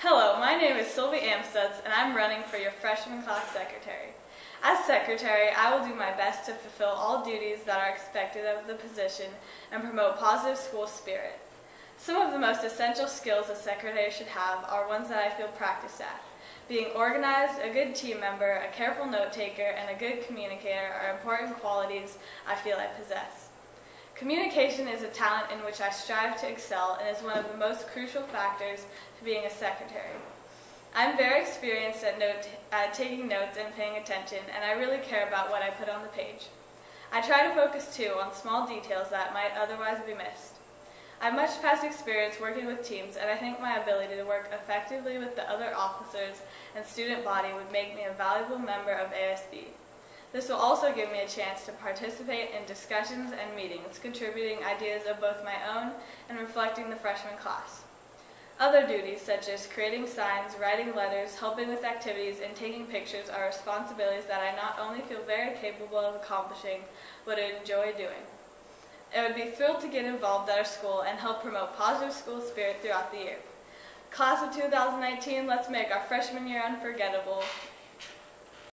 Hello, my name is Sylvie Amstutz, and I'm running for your freshman class secretary. As secretary, I will do my best to fulfill all duties that are expected of the position and promote positive school spirit. Some of the most essential skills a secretary should have are ones that I feel practiced at. Being organized, a good team member, a careful note taker, and a good communicator are important qualities I feel I possess. Communication is a talent in which I strive to excel and is one of the most crucial factors to being a secretary. I'm very experienced at, note, at taking notes and paying attention, and I really care about what I put on the page. I try to focus too on small details that might otherwise be missed. I have much past experience working with teams, and I think my ability to work effectively with the other officers and student body would make me a valuable member of ASB. This will also give me a chance to participate in discussions and meetings, contributing ideas of both my own and reflecting the freshman class. Other duties, such as creating signs, writing letters, helping with activities, and taking pictures, are responsibilities that I not only feel very capable of accomplishing, but enjoy doing. I would be thrilled to get involved at our school and help promote positive school spirit throughout the year. Class of 2019, let's make our freshman year unforgettable.